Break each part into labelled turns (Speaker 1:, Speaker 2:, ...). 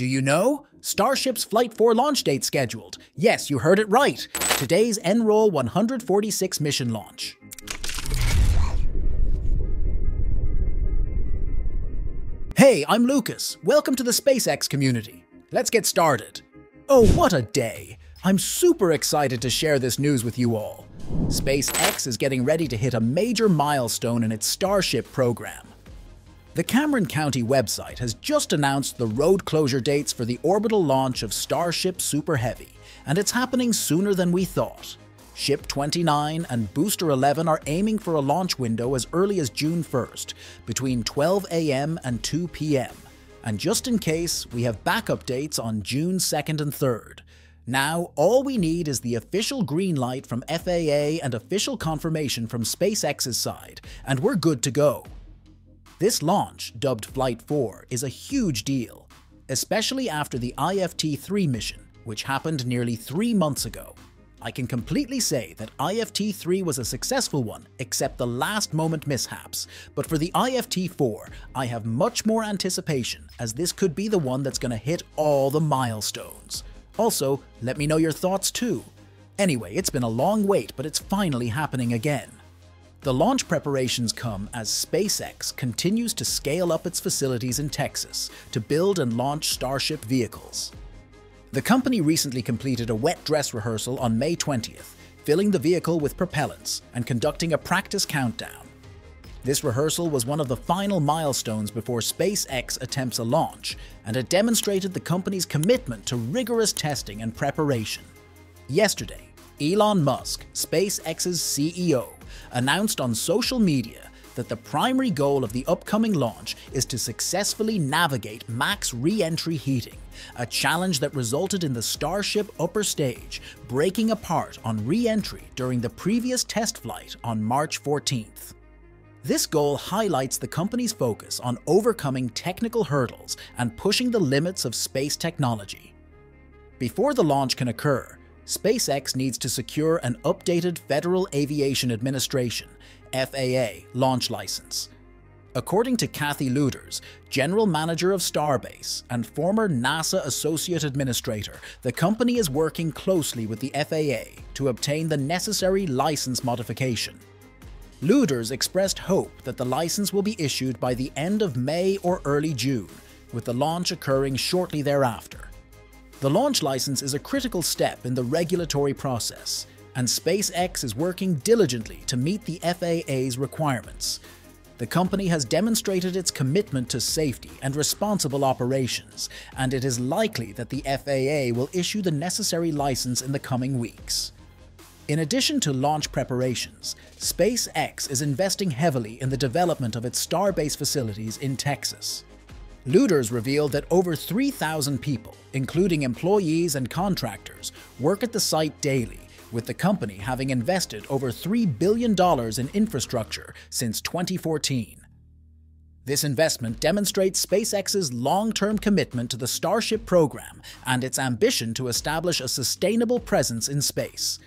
Speaker 1: Do you know? Starship's Flight 4 launch date scheduled. Yes, you heard it right. Today's NROL 146 mission launch. Hey, I'm Lucas. Welcome to the SpaceX community. Let's get started. Oh, what a day! I'm super excited to share this news with you all. SpaceX is getting ready to hit a major milestone in its Starship program. The Cameron County website has just announced the road closure dates for the orbital launch of Starship Super Heavy, and it's happening sooner than we thought. Ship 29 and Booster 11 are aiming for a launch window as early as June 1st, between 12 a.m. and 2 p.m. And just in case, we have backup dates on June 2nd and 3rd. Now, all we need is the official green light from FAA and official confirmation from SpaceX's side, and we're good to go. This launch, dubbed Flight 4, is a huge deal, especially after the IFT-3 mission, which happened nearly three months ago. I can completely say that IFT-3 was a successful one, except the last moment mishaps, but for the IFT-4, I have much more anticipation, as this could be the one that's gonna hit all the milestones. Also, let me know your thoughts too. Anyway, it's been a long wait, but it's finally happening again. The launch preparations come as SpaceX continues to scale up its facilities in Texas to build and launch Starship vehicles. The company recently completed a wet dress rehearsal on May 20th, filling the vehicle with propellants and conducting a practice countdown. This rehearsal was one of the final milestones before SpaceX attempts a launch, and it demonstrated the company's commitment to rigorous testing and preparation. Yesterday, Elon Musk, SpaceX's CEO, announced on social media that the primary goal of the upcoming launch is to successfully navigate max re-entry heating, a challenge that resulted in the Starship upper stage breaking apart on re-entry during the previous test flight on March 14th. This goal highlights the company's focus on overcoming technical hurdles and pushing the limits of space technology. Before the launch can occur, SpaceX needs to secure an updated Federal Aviation Administration FAA launch license. According to Kathy Lueders, General Manager of Starbase and former NASA Associate Administrator, the company is working closely with the FAA to obtain the necessary license modification. Lueders expressed hope that the license will be issued by the end of May or early June, with the launch occurring shortly thereafter. The launch license is a critical step in the regulatory process, and SpaceX is working diligently to meet the FAA's requirements. The company has demonstrated its commitment to safety and responsible operations, and it is likely that the FAA will issue the necessary license in the coming weeks. In addition to launch preparations, SpaceX is investing heavily in the development of its Starbase facilities in Texas. Lueders revealed that over 3,000 people, including employees and contractors, work at the site daily with the company having invested over $3 billion in infrastructure since 2014. This investment demonstrates SpaceX's long-term commitment to the Starship program and its ambition to establish a sustainable presence in space.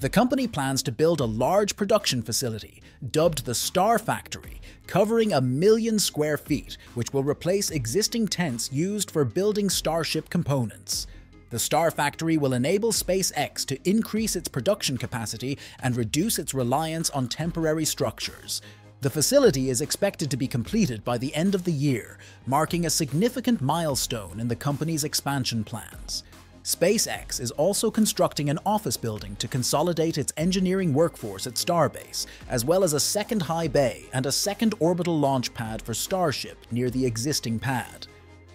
Speaker 1: The company plans to build a large production facility, dubbed the Star Factory, covering a million square feet, which will replace existing tents used for building Starship components. The Star Factory will enable SpaceX to increase its production capacity and reduce its reliance on temporary structures. The facility is expected to be completed by the end of the year, marking a significant milestone in the company's expansion plans. SpaceX is also constructing an office building to consolidate its engineering workforce at Starbase, as well as a second high bay and a second orbital launch pad for Starship near the existing pad.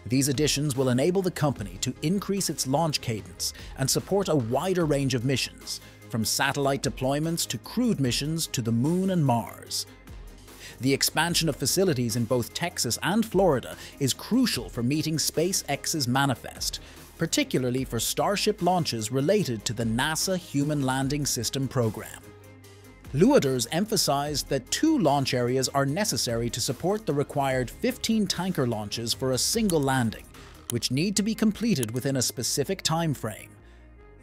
Speaker 1: These additions will enable the company to increase its launch cadence and support a wider range of missions, from satellite deployments to crewed missions to the Moon and Mars. The expansion of facilities in both Texas and Florida is crucial for meeting SpaceX's manifest, particularly for Starship launches related to the NASA Human Landing System program. Lueders emphasized that two launch areas are necessary to support the required 15 tanker launches for a single landing, which need to be completed within a specific time frame.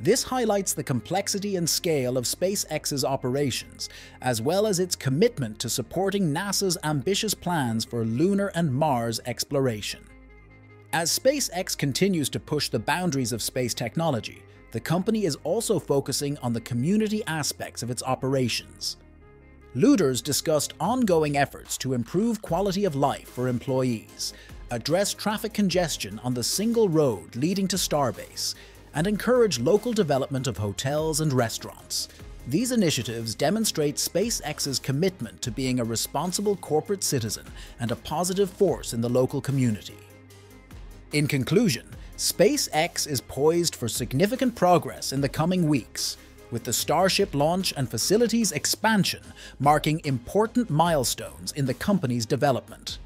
Speaker 1: This highlights the complexity and scale of SpaceX's operations, as well as its commitment to supporting NASA's ambitious plans for lunar and Mars exploration. As SpaceX continues to push the boundaries of space technology, the company is also focusing on the community aspects of its operations. Lueders discussed ongoing efforts to improve quality of life for employees, address traffic congestion on the single road leading to Starbase, and encourage local development of hotels and restaurants. These initiatives demonstrate SpaceX's commitment to being a responsible corporate citizen and a positive force in the local community. In conclusion, SpaceX is poised for significant progress in the coming weeks, with the Starship launch and facilities expansion marking important milestones in the company's development.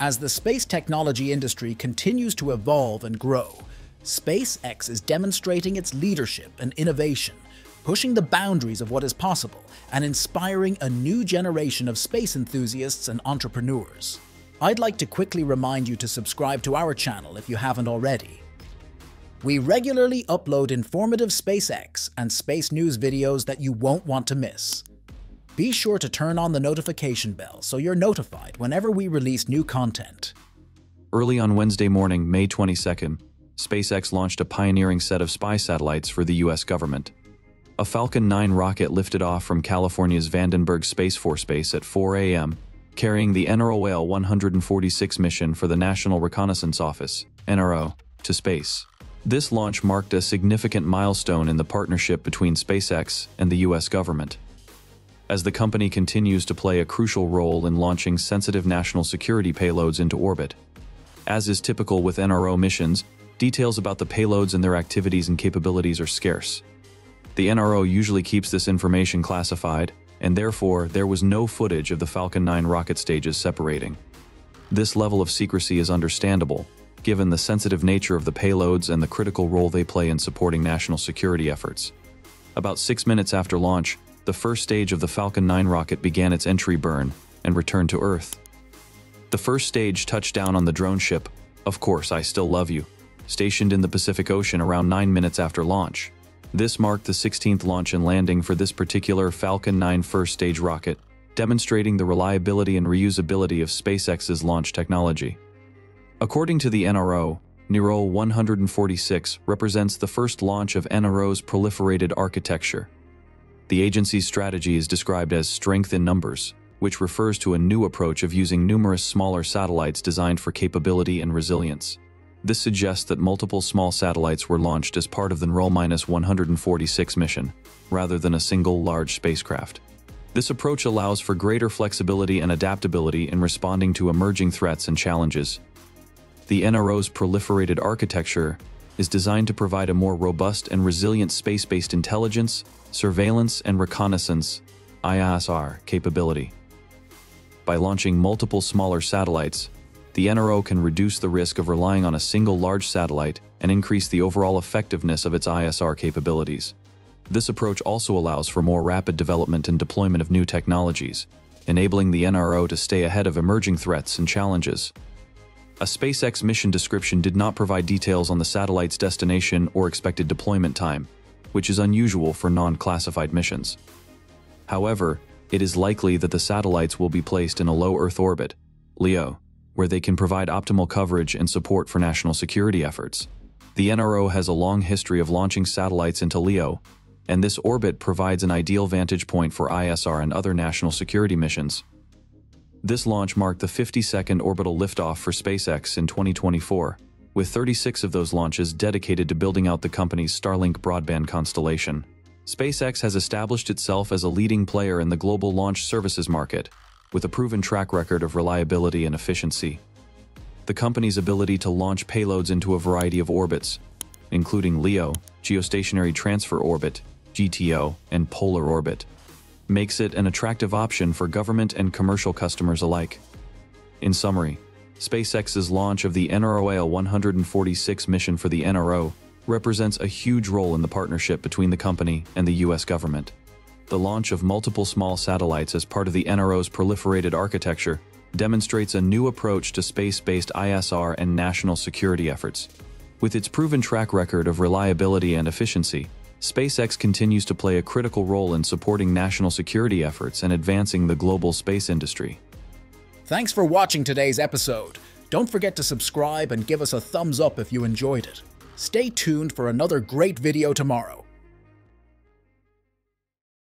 Speaker 1: As the space technology industry continues to evolve and grow, SpaceX is demonstrating its leadership and innovation, pushing the boundaries of what is possible and inspiring a new generation of space enthusiasts and entrepreneurs. I'd like to quickly remind you to subscribe to our channel if you haven't already. We regularly upload informative SpaceX and space news videos that you won't want to miss. Be sure to turn on the notification bell so you're notified whenever we release new content.
Speaker 2: Early on Wednesday morning, May 22nd, SpaceX launched a pioneering set of spy satellites for the U.S. government. A Falcon 9 rocket lifted off from California's Vandenberg Space Force Base at 4 a.m., carrying the NROL 146 mission for the National Reconnaissance Office, NRO, to space. This launch marked a significant milestone in the partnership between SpaceX and the U.S. government. As the company continues to play a crucial role in launching sensitive national security payloads into orbit. As is typical with NRO missions, details about the payloads and their activities and capabilities are scarce. The NRO usually keeps this information classified, and therefore there was no footage of the Falcon 9 rocket stages separating. This level of secrecy is understandable, given the sensitive nature of the payloads and the critical role they play in supporting national security efforts. About six minutes after launch, the first stage of the Falcon 9 rocket began its entry burn and returned to Earth. The first stage touched down on the drone ship, Of Course I Still Love You, stationed in the Pacific Ocean around nine minutes after launch. This marked the 16th launch and landing for this particular Falcon 9 first stage rocket, demonstrating the reliability and reusability of SpaceX's launch technology. According to the NRO, NROL 146 represents the first launch of NRO's proliferated architecture. The agency's strategy is described as strength in numbers, which refers to a new approach of using numerous smaller satellites designed for capability and resilience. This suggests that multiple small satellites were launched as part of the NROL 146 mission, rather than a single large spacecraft. This approach allows for greater flexibility and adaptability in responding to emerging threats and challenges, the NRO's proliferated architecture is designed to provide a more robust and resilient space-based intelligence, surveillance, and reconnaissance ISR capability. By launching multiple smaller satellites, the NRO can reduce the risk of relying on a single large satellite and increase the overall effectiveness of its ISR capabilities. This approach also allows for more rapid development and deployment of new technologies, enabling the NRO to stay ahead of emerging threats and challenges. A SpaceX mission description did not provide details on the satellite's destination or expected deployment time, which is unusual for non-classified missions. However, it is likely that the satellites will be placed in a low Earth orbit, LEO, where they can provide optimal coverage and support for national security efforts. The NRO has a long history of launching satellites into LEO, and this orbit provides an ideal vantage point for ISR and other national security missions. This launch marked the 52nd orbital liftoff for SpaceX in 2024, with 36 of those launches dedicated to building out the company's Starlink broadband constellation. SpaceX has established itself as a leading player in the global launch services market, with a proven track record of reliability and efficiency. The company's ability to launch payloads into a variety of orbits, including LEO, Geostationary Transfer Orbit, GTO, and Polar Orbit, makes it an attractive option for government and commercial customers alike. In summary, SpaceX's launch of the NROL 146 mission for the NRO represents a huge role in the partnership between the company and the U.S. government. The launch of multiple small satellites as part of the NRO's proliferated architecture demonstrates a new approach to space-based ISR and national security efforts. With its proven track record of reliability and efficiency, SpaceX continues to play a critical role in supporting national security efforts and advancing the global space industry.
Speaker 1: Thanks for watching today's episode. Don't forget to subscribe and give us a thumbs up if you enjoyed it. Stay tuned for another great video tomorrow.